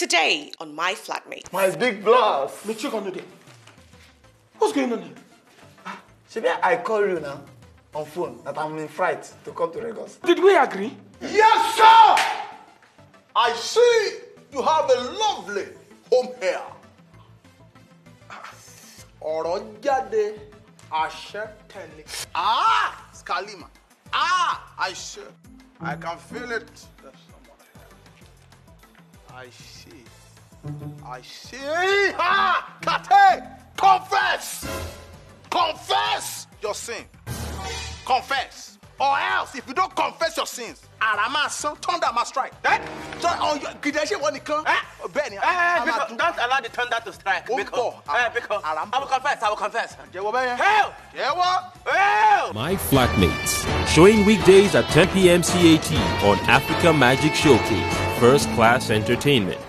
Today on My Flatmate. My big blast. Me check on day. What's going on here? Should I call you now on phone that I'm in fright to come to Lagos? Did we agree? Yes, sir! I see you have a lovely home here. Ọ̀rọ̀ jáde, àṣẹ tẹ̀lé. Ah! Skalima. Ah! I see. I can feel it. See. I see. Ha! Kate! Confess! Confess your sin. Confess. Or else, if you don't confess your sins, Arama son, thunder must strike. Eh? So, on your kìdẹ̀ṣẹ̀ wọn nìkan. Eh? Bẹ́ẹ̀ni, Eh, a máa because, dún. don't allow the thunder to strike. Ó ń Because, bọ̀. eh, because Àrà ń I will confess, I will confess. Jẹ́wọ́ bẹ́yẹn. Hell! Jẹ́wọ́. Hell! My Flatmates. Showing weekdays at 10 p.m. CAT on Africa Magic Showcase. First class entertainment.